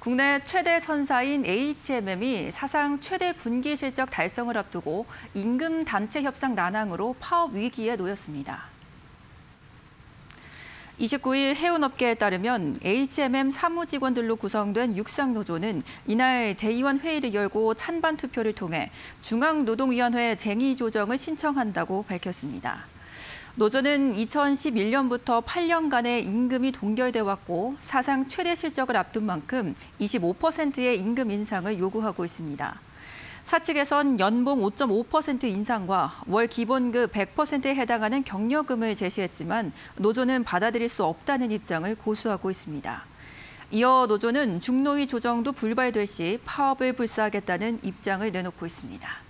국내 최대 선사인 HMM이 사상 최대 분기 실적 달성을 앞두고 임금 단체 협상 난항으로 파업 위기에 놓였습니다. 29일 해운업계에 따르면 HMM 사무직원들로 구성된 육상노조는 이날 대의원 회의를 열고 찬반 투표를 통해 중앙노동위원회 쟁의 조정을 신청한다고 밝혔습니다. 노조는 2011년부터 8년간의 임금이 동결돼 왔고 사상 최대 실적을 앞둔 만큼 25%의 임금 인상을 요구하고 있습니다. 사측에선 연봉 5.5% 인상과 월 기본급 100%에 해당하는 격려금을 제시했지만 노조는 받아들일 수 없다는 입장을 고수하고 있습니다. 이어 노조는 중노위 조정도 불발될 시 파업을 불사하겠다는 입장을 내놓고 있습니다.